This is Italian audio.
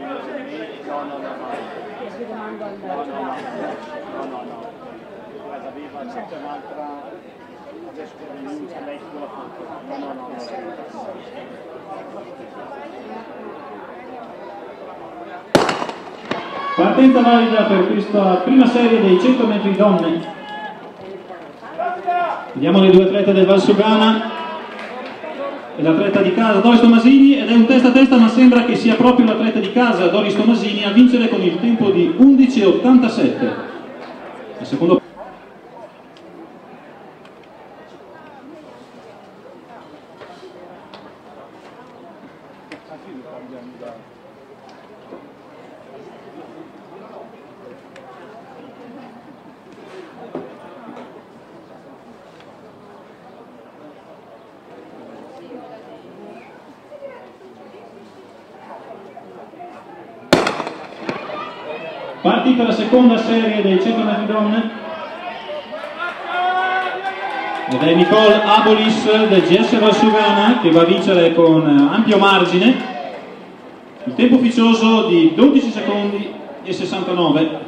No, no, no, no. No, no, no, no. Guarda, aveva c'è un'altra, adesso che rinuncia lei con la foto. No, no, no. Partenza valida per questa prima serie dei 100 metri donne. Vediamo le due atlete del Valsugana e l'atleta di casa Doris Tomasini ed è un testa a testa sembra che sia proprio l'atleta di casa Doris Tomasini a vincere con il tempo di 11.87. Il secondo Partita la seconda serie dei 100 metri donne. Ed è Nicole Abolis del GS Valsugana che va a vincere con ampio margine. Il tempo ufficioso di 12 secondi e 69.